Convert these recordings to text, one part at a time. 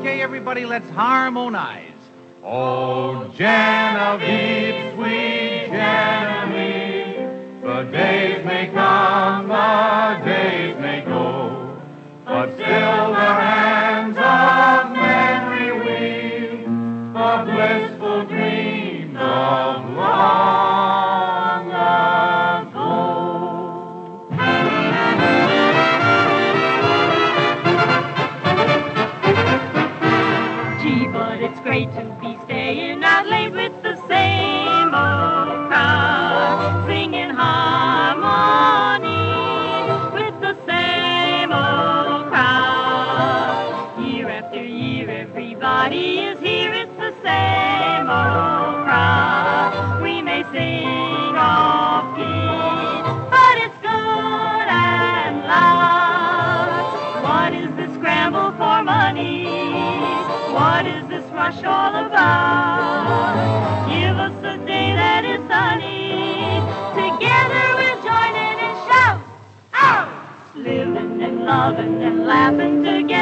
Okay, everybody, let's harmonize. Oh, Genevieve, sweet to be staying out late with the same old crowd, singing harmony with the same old crowd. Year after year, everybody is here. It's the same old crowd. We may sing off key, but it's good and loud. What is the scramble for money? What is this rush all about? Give us a day that is sunny. Together we'll join in and shout out. Living and loving and laughing together.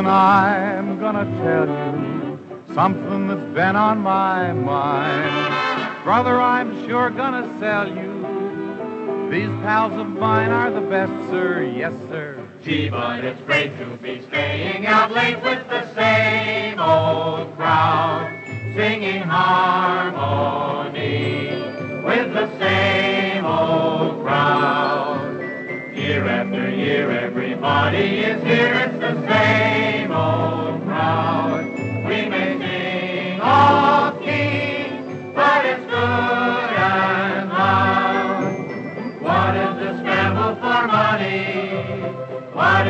Listen, I'm gonna tell you something that's been on my mind. Brother, I'm sure gonna sell you. These pals of mine are the best, sir. Yes, sir. Gee, but it's great to be staying out late with the same old crowd, singing harmony with the same old crowd. Year after year, everybody is here. It's the same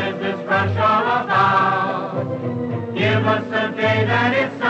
is this rush all about? Give us a day that is